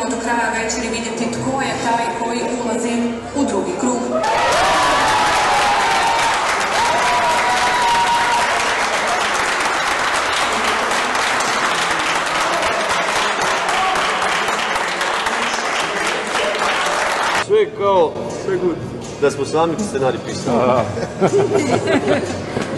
ćemo do kraja večeri vidjeti tko je taj koji ulazi u drugi krug. Sve kao, sve good. Da smo sami scenarij pisali.